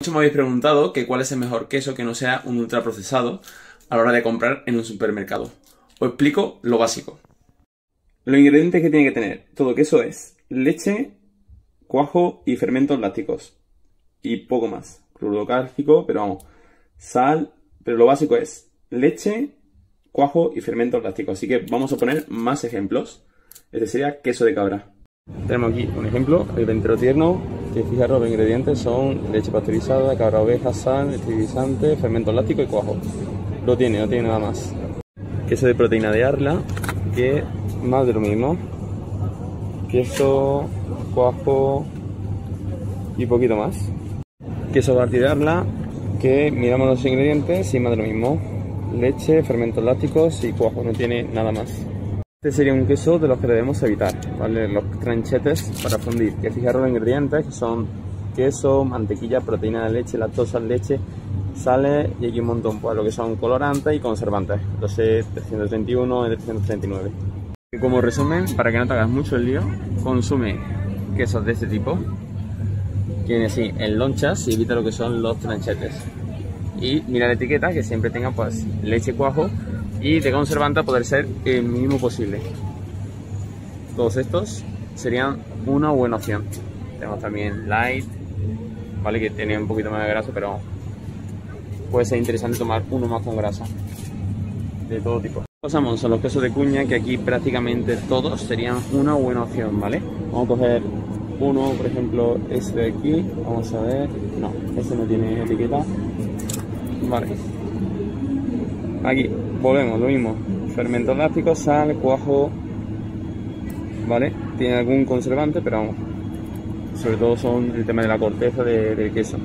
Muchos me habéis preguntado que cuál es el mejor queso que no sea un ultraprocesado a la hora de comprar en un supermercado. Os explico lo básico. Los ingredientes que tiene que tener todo queso es leche, cuajo y fermentos lácticos. Y poco más. Cloruro cálcico, pero vamos, sal, pero lo básico es leche, cuajo y fermentos lácticos. Así que vamos a poner más ejemplos. Este sería queso de cabra. Tenemos aquí un ejemplo, el ventero tierno, que fijaros los ingredientes son leche pasteurizada, cabra oveja, sal, estilizante, fermento láctico y cuajo. Lo tiene, no tiene nada más. Queso de proteína de Arla, que más de lo mismo. Queso, cuajo y poquito más. Queso de Arla, que miramos los ingredientes y más de lo mismo. Leche, fermentos lácticos y cuajo, no tiene nada más. Este sería un queso de los que debemos evitar, ¿vale? Los tranchetes para fundir. Que fijaros los ingredientes que son queso, mantequilla, proteína de leche, lactosa, leche, sales y aquí un montón, pues lo que son colorantes y conservantes. Los 331 y 339. Y como resumen, para que no te hagas mucho el lío, consume quesos de este tipo. Tiene así en lonchas y evita lo que son los tranchetes. Y mira la etiqueta que siempre tenga pues leche cuajo y de conservante a poder ser el mínimo posible. Todos estos serían una buena opción. Tenemos también light, vale que tiene un poquito más de grasa, pero puede ser interesante tomar uno más con grasa de todo tipo. Pasamos a los quesos de cuña, que aquí prácticamente todos serían una buena opción, ¿vale? Vamos a coger uno, por ejemplo, este de aquí, vamos a ver, no, este no tiene etiqueta, vale. Aquí, volvemos, lo mismo. Fermento láctico, sal, cuajo. ¿Vale? Tiene algún conservante, pero vamos. Sobre todo son el tema de la corteza del queso.